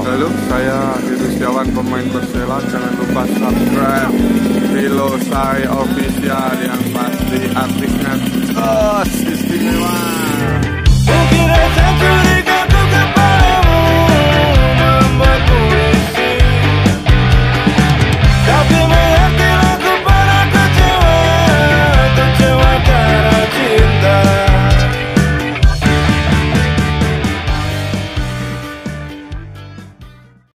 Halo, saya Heru Setiawan pemain Persela. Jangan lupa subscribe filosai saya official yang pasti artisnya oh.